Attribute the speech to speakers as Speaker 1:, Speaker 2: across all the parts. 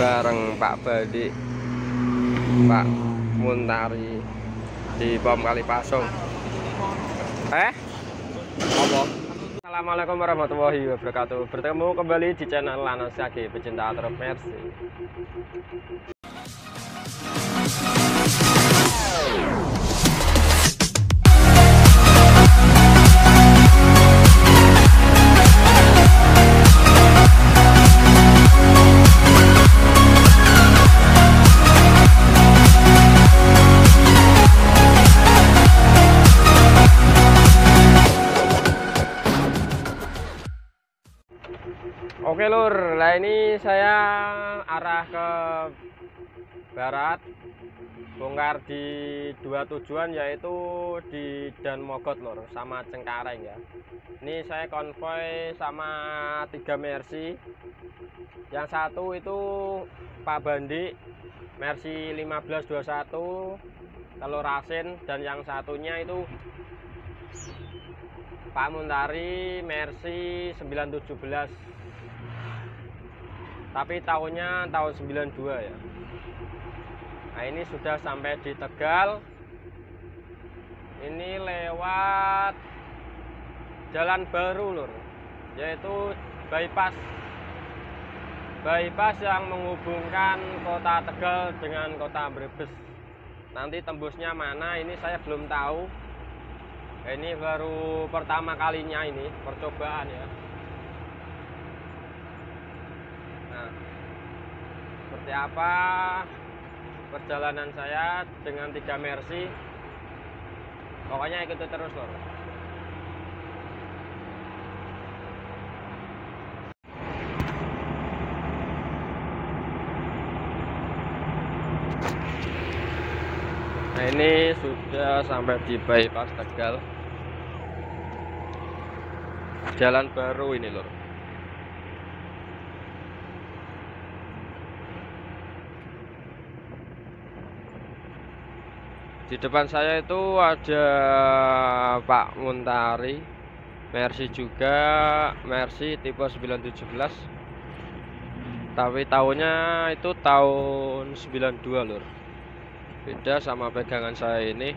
Speaker 1: bareng Pak Badi Pak Muntari di pom Kalipasung eh? Apa? Assalamualaikum warahmatullahi wabarakatuh. Bertemu kembali di channel Lana Sagi pecinta truk saya arah ke barat bongkar di dua tujuan yaitu di Dan Mogot lur sama Cengkareng ya. Ini saya konvoy sama tiga Mercy. Yang satu itu Pak Bandi Mercy 1521 telur asin dan yang satunya itu Pak Muntari Mercy 917 tapi tahunnya tahun 92 ya. Nah ini sudah sampai di Tegal. Ini lewat jalan baru lur yaitu bypass. Bypass yang menghubungkan kota Tegal dengan kota Brebes. Nanti tembusnya mana ini saya belum tahu. Ini baru pertama kalinya ini percobaan ya seperti apa perjalanan saya dengan tiga Mercy. Pokoknya ikuti terus loh nah ini sudah sampai di bypass Tegal. Jalan baru ini loh di depan saya itu ada Pak Muntari Mercy juga Mercy tipe 917 tapi tahunnya itu tahun 92 lur. Beda sama pegangan saya ini.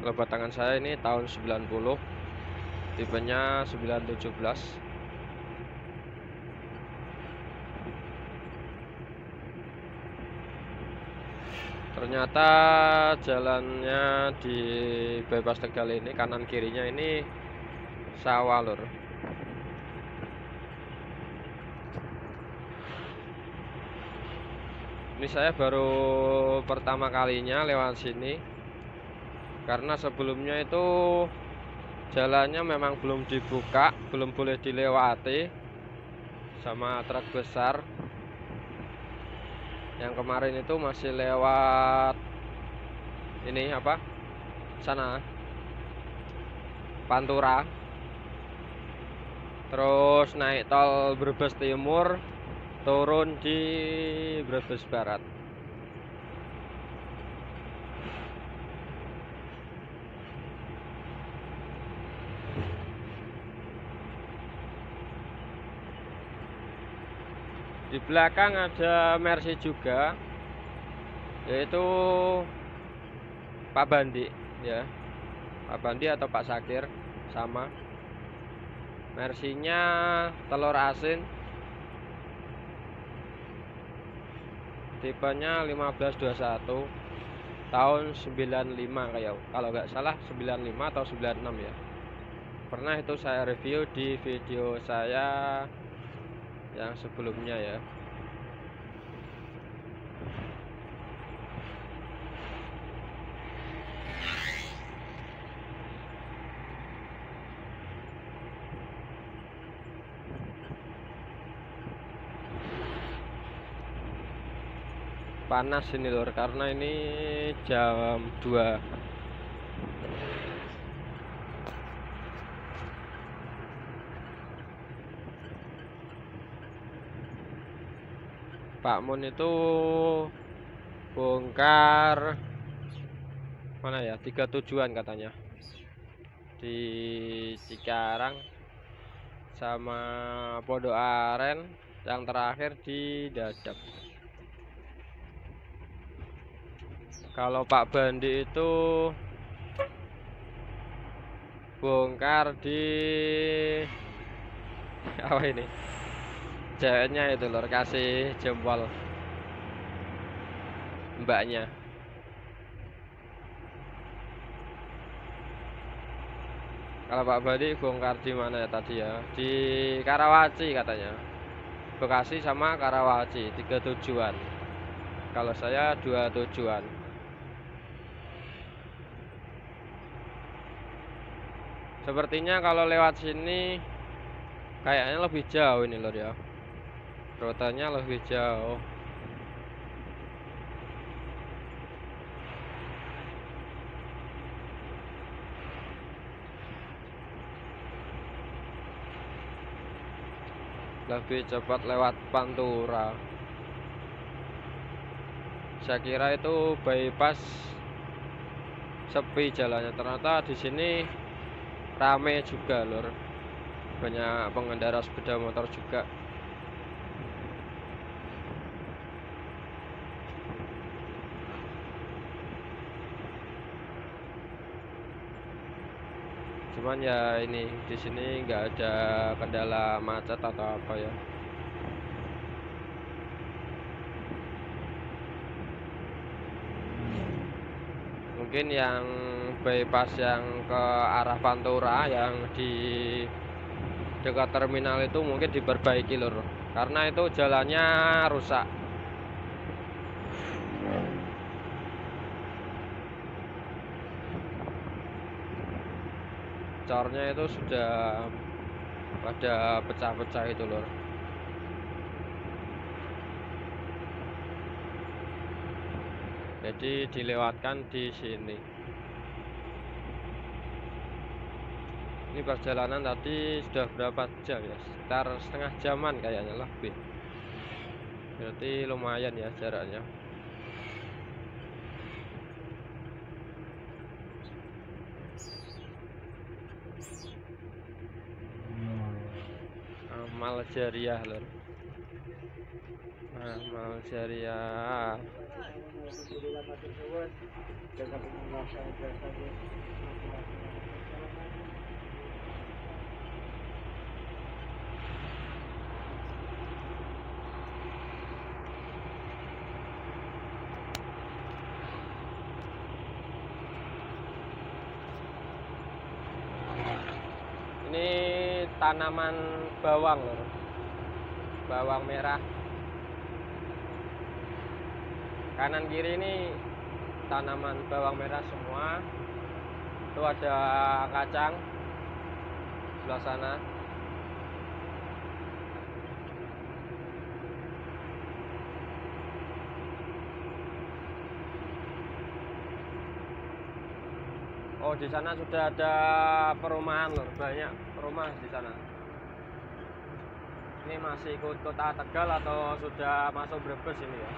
Speaker 1: Lebat tangan saya ini tahun 90 tipenya 917 ternyata jalannya di bebas tegal ini kanan kirinya ini sawah lur. Ini saya baru pertama kalinya lewat sini karena sebelumnya itu jalannya memang belum dibuka belum boleh dilewati sama truk besar yang kemarin itu masih lewat ini apa? Sana. Pantura. Terus naik tol Brebes Timur turun di Brebes Barat belakang ada Mercy juga yaitu Pak Bandi ya. Pak Bandi atau Pak Sakir sama. Mercy-nya telur asin. Tipenya 1521 tahun 95 kayak kalau nggak salah 95 atau 96 ya. Pernah itu saya review di video saya yang sebelumnya ya panas ini lor karena ini jam 2 Pak Mun itu bongkar mana ya tiga tujuan katanya. Di Cikarang sama Pondok Aren yang terakhir di Dadap kalau Pak Bandi itu bongkar di apa ini ceweknya itu lor kasih jempol mbaknya Kalau Pak Badi bongkar di mana ya tadi ya? Di Karawaci katanya. Bekasi sama Karawaci, tiga tujuan. Kalau saya dua tujuan. Sepertinya kalau lewat sini kayaknya lebih jauh ini loh ya. Rutenya lebih jauh. lebih cepat lewat Pantura saya kira itu bypass sepi jalannya ternyata di sini rame juga lur. Banyak pengendara sepeda motor juga. Cuman ya ini di sini nggak ada kendala macet atau apa ya. Mungkin yang bypass yang ke arah Pantura yang di dekat terminal itu mungkin diperbaiki lur. Karena itu jalannya rusak. Cornya itu sudah pada pecah-pecah itu lor jadi dilewatkan di sini ini perjalanan tadi sudah berapa jam ya? Sekitar setengah jaman kayaknya lebih berarti lumayan ya jaraknya. Amal jariah lor amal jariah ini tanaman bawang. Lor bawang merah. Kanan kiri ini tanaman bawang merah semua. Itu ada kacang sebelah sana Oh, di sana sudah ada perumahan loh, banyak rumah di sana. Ini masih ikut kota Tegal atau sudah masuk Brebes ini ya?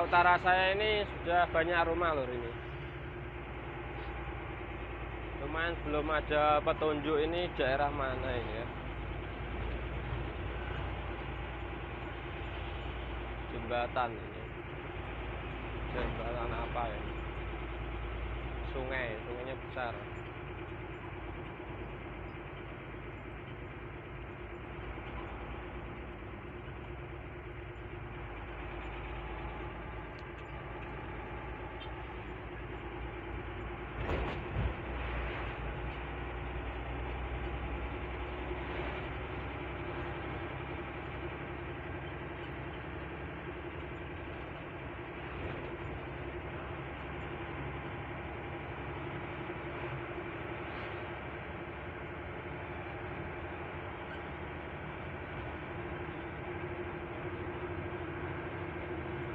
Speaker 1: Lah utara saya ini sudah banyak rumah lor ini. Lumayan belum ada petunjuk ini daerah mana ini ya. Jembatan ini. Jembatan apa ya? Sungai, sungainya besar.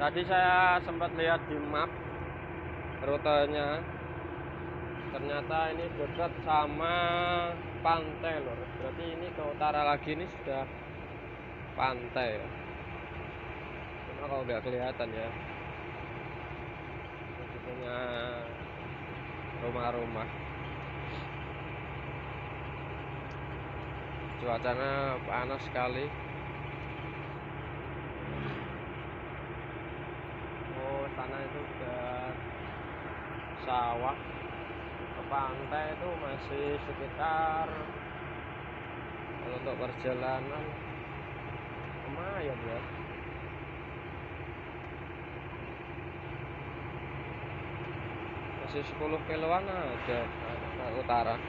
Speaker 1: Tadi saya sempat lihat di map rutenya. Ternyata ini dekat sama pantai lor berarti ini ke utara lagi ini sudah pantai. Ya cuma kalau nggak kelihatan ya. Punya rumah-rumah. Cuacanya panas sekali oh sana itu sudah sawah ke pantai itu masih sekitar kalau untuk perjalanan lumayan ya. Masih 10 kiloan aja ke utara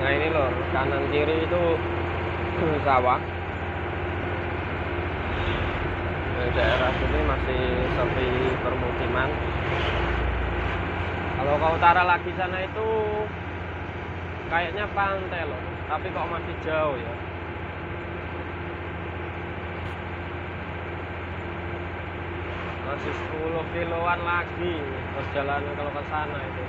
Speaker 1: nah loh kanan kiri itu sawah. Di daerah sini masih sepi permukiman. Kalau ke utara lagi sana itu kayaknya pantai loh tapi kok masih jauh ya. Masih 10 kiloan lagi perjalanan kalau ke sana itu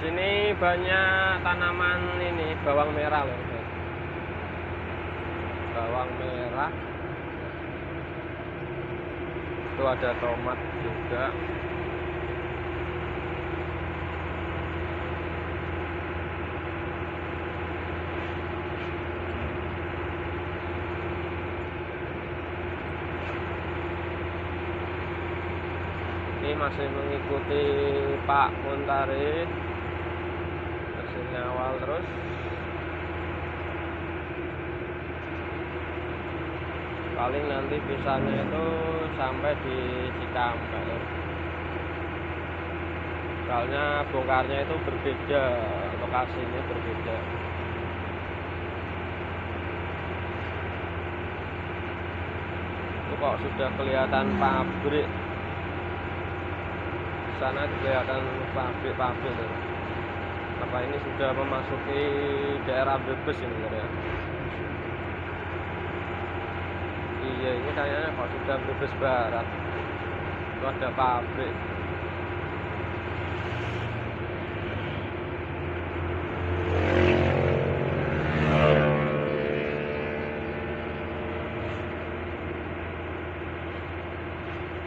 Speaker 1: sini banyak tanaman ini bawang merah loh bawang merah. Itu ada tomat juga. Ini masih mengikuti Pak Muntari mesinnya awal terus. Paling nanti bisanya itu sampai di Cikampek. Soalnya bongkarnya itu berbeda lokasinya berbeda. Itu kok sudah kelihatan pabrik. Sana kelihatan pabrik-pabrik. Apa ini sudah memasuki daerah Brebes ini ya? Iya ini kayaknya kok sudah Brebes Barat. Itu ada pabrik?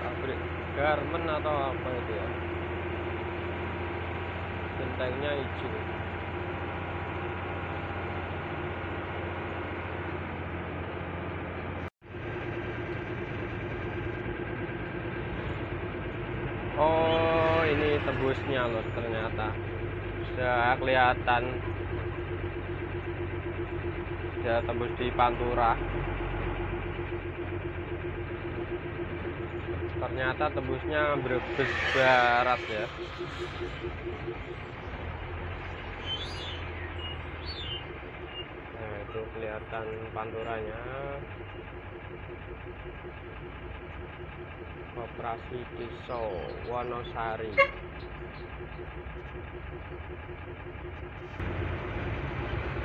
Speaker 1: Pabrik garmen atau apa itu gentengnya hijau oh ini tembusnya loh ternyata. Sudah kelihatan. Sudah tembus di Pantura. Ternyata tembusnya Brebes Barat ya itu kelihatan panturanya. Koperasi Desa Wonosari.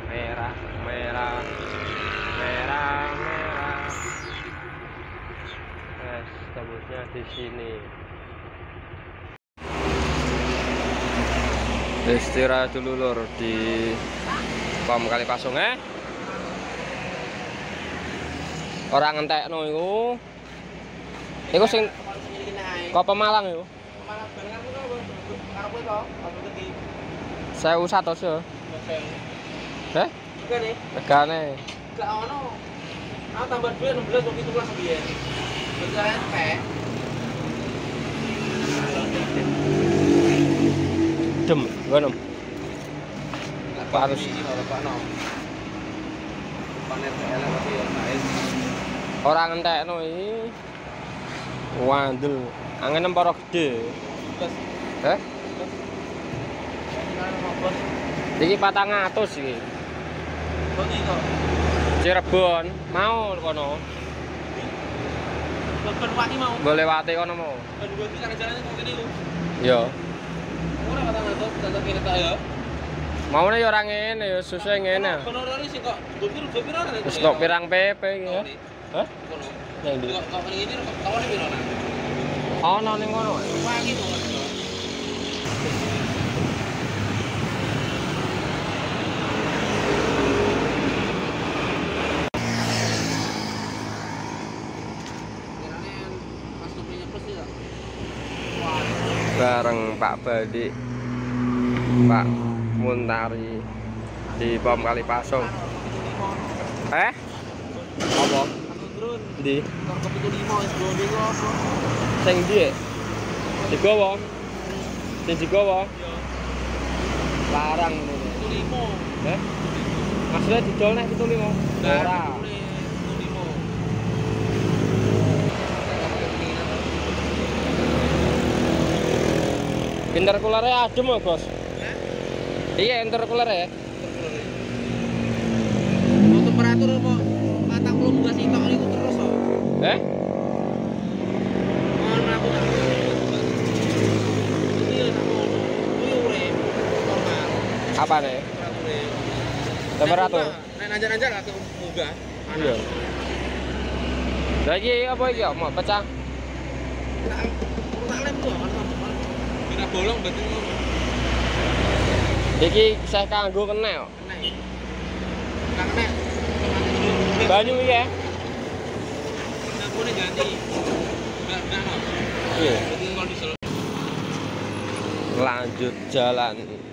Speaker 1: Merah merah merah merah. Es tembusnya di sini. Istirahat dulu lur di pom kali pasung eh Ora ngentekno no Iku sing kok pemalang itu saya usah tos ya eh negara nih
Speaker 2: gak ono. Ah tambah dua 16 belas 17 itu kelas biaya
Speaker 1: dem ngono. nom. Harus.
Speaker 2: kalau pak nom panen pln tapi ya. Naik.
Speaker 1: orang entekno iki wandel angin empara gede eh.
Speaker 2: Ini kan
Speaker 1: iki 400 iki
Speaker 2: iki kok?
Speaker 1: Cirebon mau kono
Speaker 2: Bukan wani mau.
Speaker 1: boleh wate kono mau
Speaker 2: Kan gua iki cara jalannya kok ngene lho.
Speaker 1: yo
Speaker 2: Ora kata ngatur, tetep kene tak ya.
Speaker 1: mau ya ora ngene ya susah ngene
Speaker 2: Kono ora sih kok. Gopir gopir ora.
Speaker 1: wis tok pirang PP iki ya hah? Ndi
Speaker 2: Kok kok piro nang?
Speaker 1: ono ning ngono
Speaker 2: Wangi kok.
Speaker 1: bareng Pak Badi Pak Muntari di pom kali pasung. Eh? Apa di? Sing ndi ya digowo sing digowo larang ngono. Eh? Maksudnya didol nek 75 ora intercoolernya adem ya bos. Iya intercooler ya
Speaker 2: temperatur mau patang puluh dua sitok itu terus kok
Speaker 1: eh
Speaker 2: mohon aku tak ini ya sama ono itu urip normal
Speaker 1: apa nih
Speaker 2: temperatur nanjar-nanjar aku munggah
Speaker 1: iya. Lagi apa iki mau pecah?
Speaker 2: Tak tak lem tuh kan kira bolong berarti
Speaker 1: iki saya kanggo kena kok
Speaker 2: kena tak kena
Speaker 1: banyu iki ya?
Speaker 2: Ganti enggak enggak
Speaker 1: iya. Lanjut jalan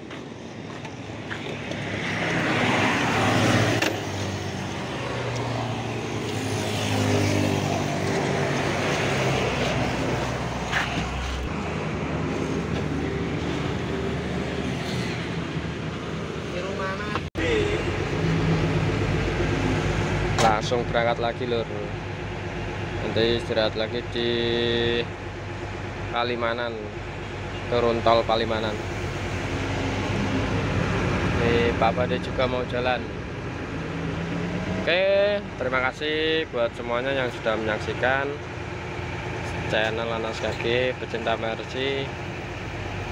Speaker 2: di rumah mana
Speaker 1: langsung berangkat lagi lur. Nanti istirahat lagi di Palimanan. Turun tol Palimanan. Ini Papa dia juga mau jalan. Oke terima kasih buat semuanya yang sudah menyaksikan channel Anas Kaki pecinta Mercy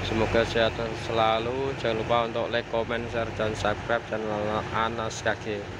Speaker 1: semoga sehat selalu. Jangan lupa untuk like, comment, share, dan subscribe channel Anas Kaki